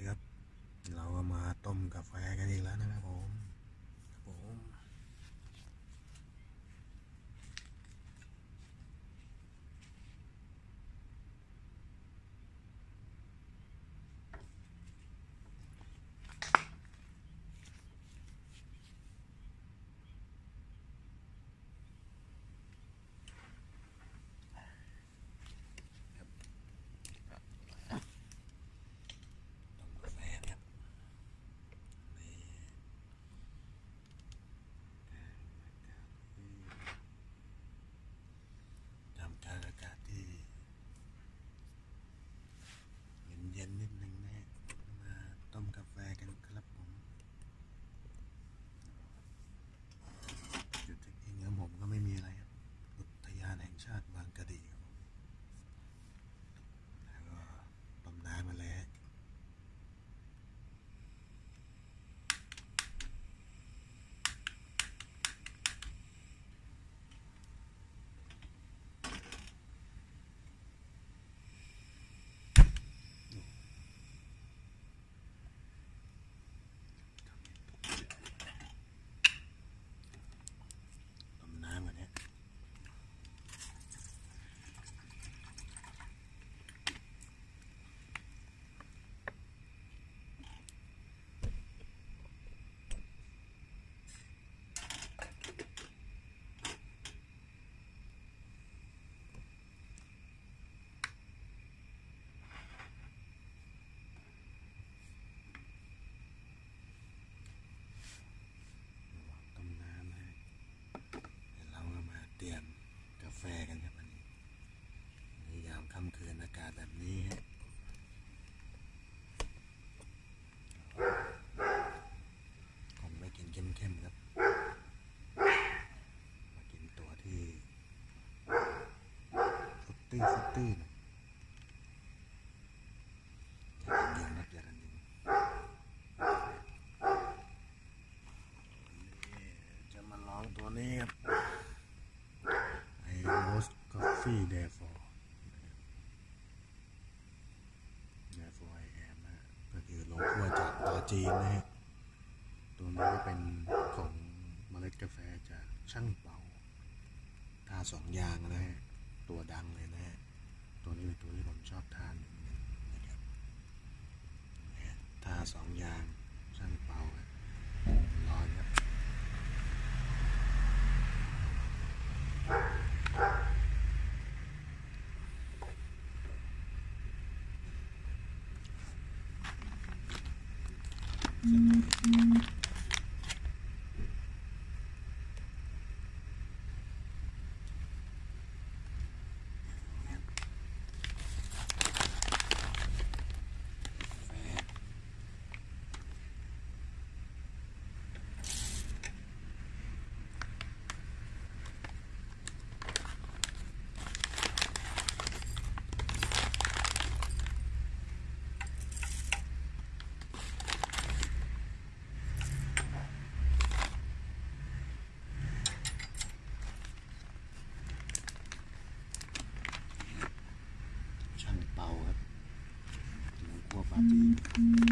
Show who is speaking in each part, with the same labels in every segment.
Speaker 1: ดีครับ เราก็มาต้มกาแฟกันอีกแล้วนะครับผมครับผม ต้มกาแฟครับนี่ ทำกลารอากาศที่เย็นๆนิดนึงนะฮะมาต้มกาแฟกันครับผมจุดเช็คอินของผมก็ไม่มีอะไรครับอุทยานแห่งชาติบางกะดีครับผมแล้วก็ต้มน้ำมาแล้ว ต้มน้ำก่อนเนี่ยต้มน้ำนะฮะเดี๋ยวเราก็มาเตรียมกาแฟกันครับวันนี้ในยามค่ำคืนอากาศแบบนี้ฮะคงไม่กินเข้มๆครับ มากินตัวที่ฟุ ตตี้ฟุตตี้หน่อยอย่ากันยิงครับอย่ากันยิงจะมาลองตัวนี้ครับ I roast กาแฟ therefore therefore I am นะฮะก็คือโลโก้จากตาจีนนะฮะตัวนี้ก็เป็นของเมล็ดกาแฟจากช่างเป่าท่าสองยางนะฮะ ตัวดังเลยนะฮะ ตัวนี้เป็นตัวที่ผมชอบทานนะครับทาสองยางช่างเป่าครับร้อนครับช่างเป่าครับหนูขั้ว ป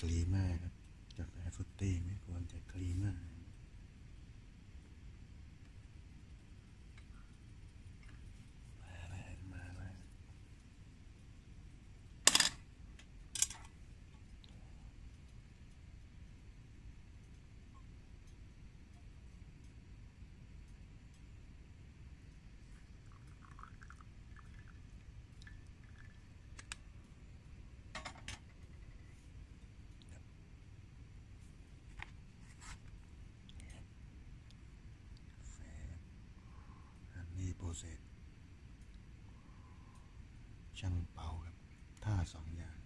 Speaker 1: กรีมากครับจากแอร์ฟุตตี้ไม่ควรจะกรีมาก เซตช่างเป่าครับท่าสองอย่าง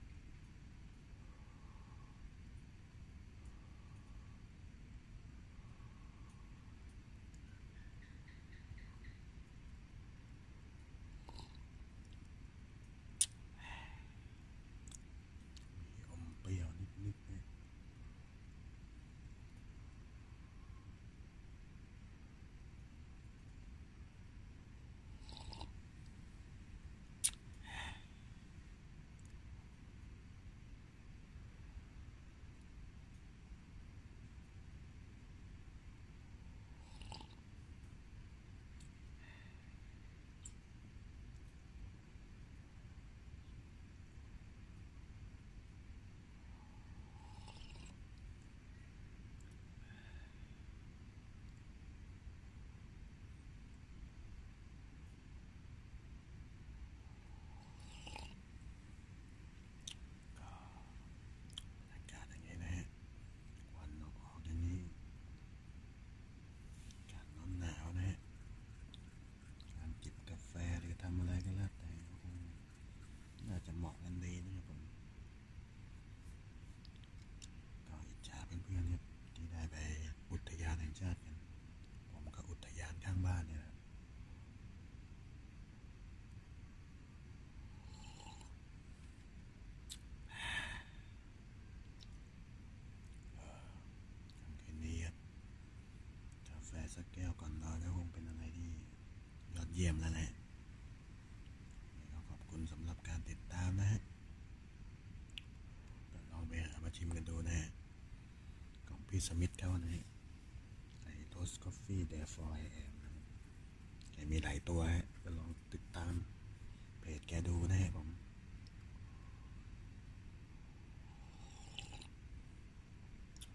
Speaker 1: เยี่ยมแล้วนะฮะเราขอบคุณสำหรับการติดตามนะฮะลองไปหามาชิมกันดูนะฮะของพี่สมิธเขานะฮะไอโทสกาแฟเดฟฟอยแอมแกมีหลายตัวฮะก็ลองติดตามเพจแกดูนะฮะผม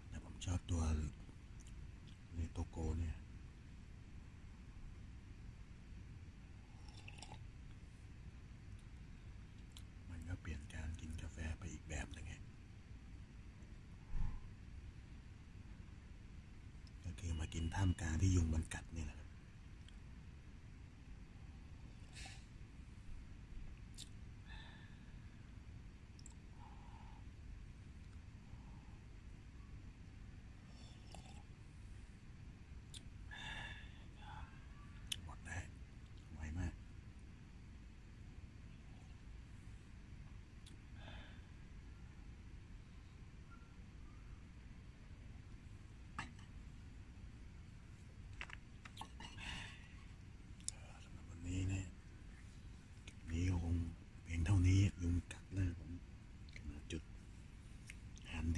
Speaker 1: แต่ผมชอบตัวในโตโกเนี่ย ท่ามกลางที่ยุงมันกัดนี่แหละครับ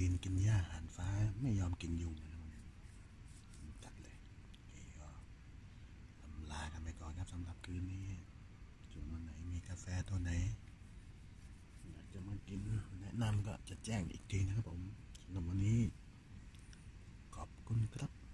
Speaker 1: ดินกินหญ้าหันฟ้าไม่ยอมกินยุงจัดเลยเก็ทำลากันไปก่อนครับสำหรับคืนนี้ช่วนวันไหนมีกาแฟตัวไหนอยากจะมากินแนะนำก็จะแจ้งอีกทีนะครับผมสำหรับวันนี้ ขอบคุณครับ